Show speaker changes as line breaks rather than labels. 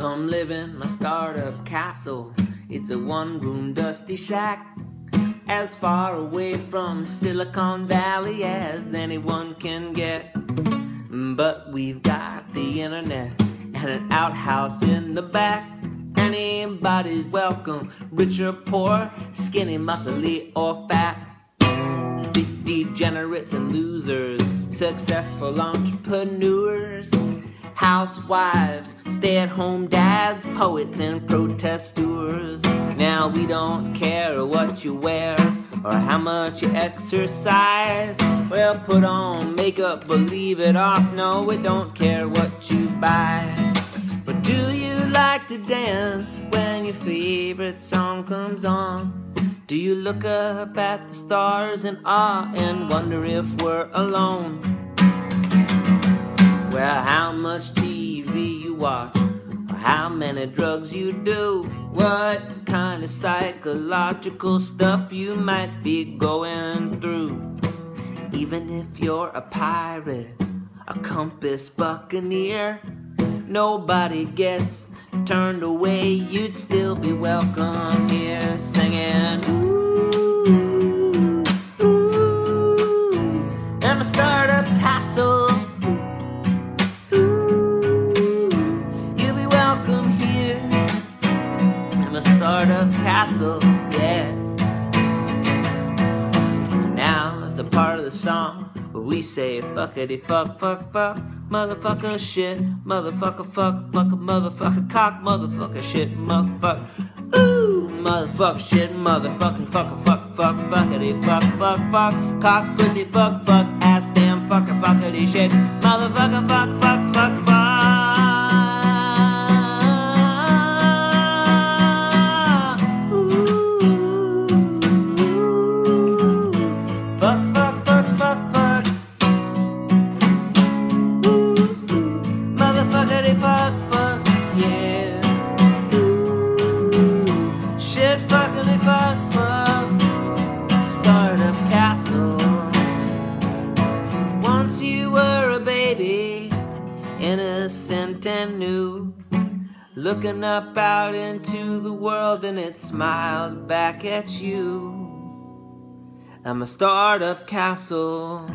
Come live in my startup castle. It's a one room dusty shack. As far away from Silicon Valley as anyone can get. But we've got the internet and an outhouse in the back. Anybody's welcome, rich or poor, skinny, muscly, or fat. De- degenerates and losers, successful entrepreneurs, housewives, stay at home dads, poets, and protesters. Now we don't care what you wear or how much you exercise. Well, put on makeup, believe it off. No, we don't care what you buy. But do you like to dance when your favorite song comes on? Do you look up at the stars in awe and wonder if we're alone? Well, how much You watch, or how many drugs you do, what kind of psychological stuff you might be going through. Even if you're a pirate, a compass buccaneer, nobody gets turned away, you'd still be welcome here singing. A castle, yeah. Now is the part of the song where we say fuckity fuck fuck fuck motherfucker shit motherfucker fuck fuck motherfucker cock motherfucker shit motherfucker ooh motherfucker shit motherfucking fucker fuck fuck fuckity fuck fuck fuck cock pussy fuck fuck ass damn fucker fuckity shit motherfucker fuck motherfuckity fuck, fuck, yeah. Shit, fuckity fuck, fuck. Startup castle. Once you were a baby, innocent and new. Looking up out into the world and it smiled back at you. I'm a startup castle.